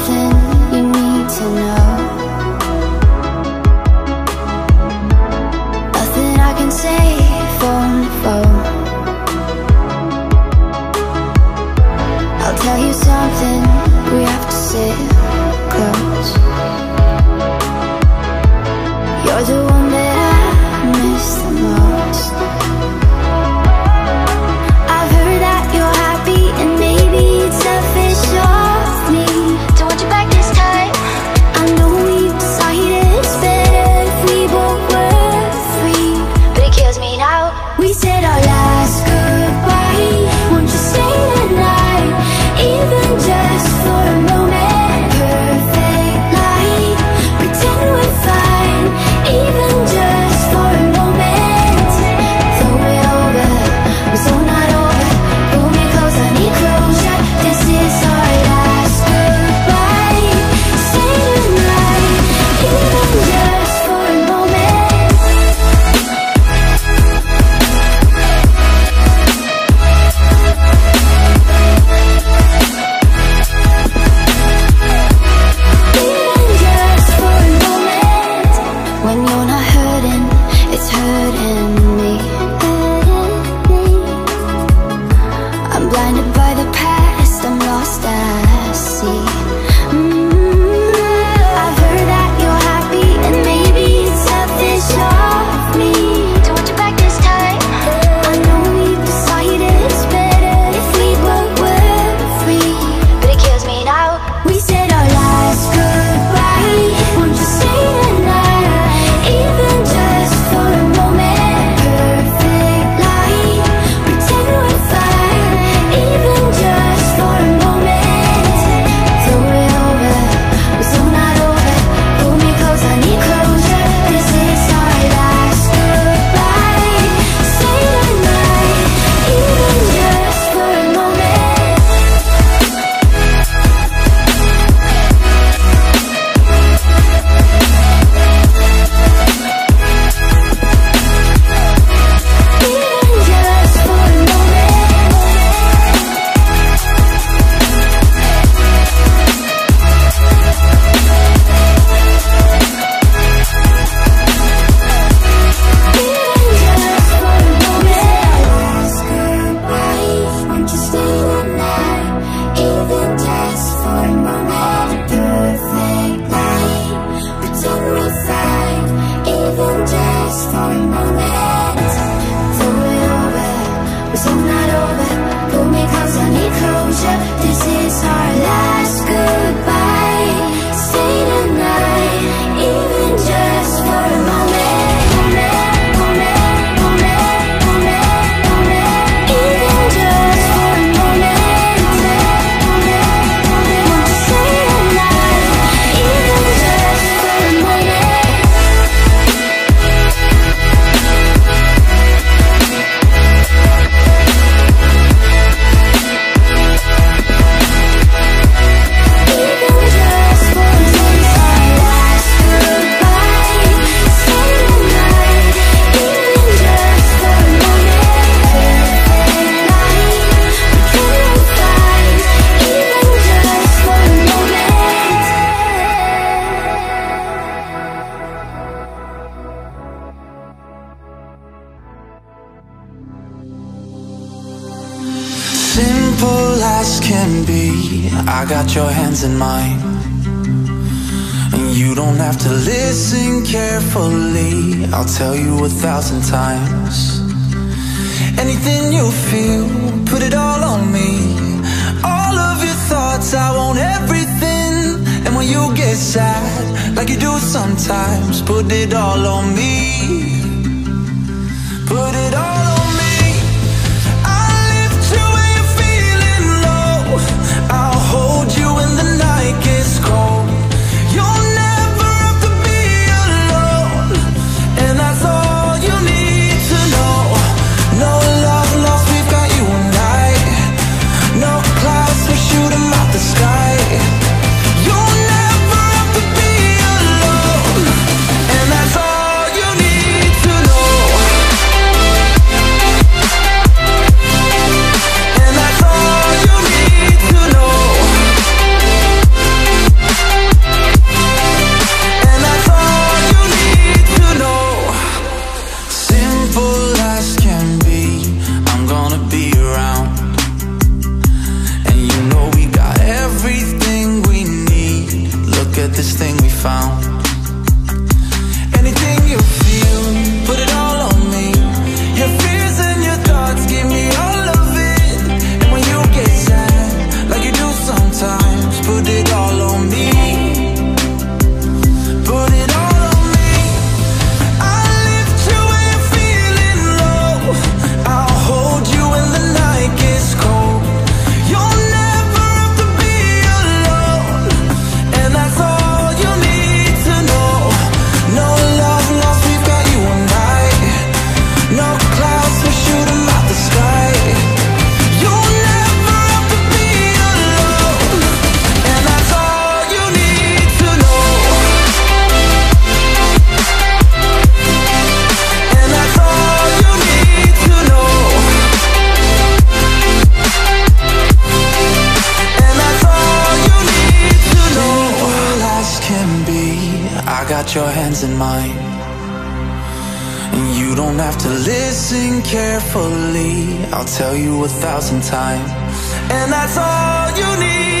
something. Simple as can be. I got your hands in mine. And you don't have to listen carefully. I'll tell you a thousand times. Anything you feel, put it all on me. All of your thoughts, I want everything. And when you get sad, like you do sometimes Put it all on me. Put it all I got your hands in mine. And you don't have to listen carefully. I'll tell you a thousand times. And that's all you need.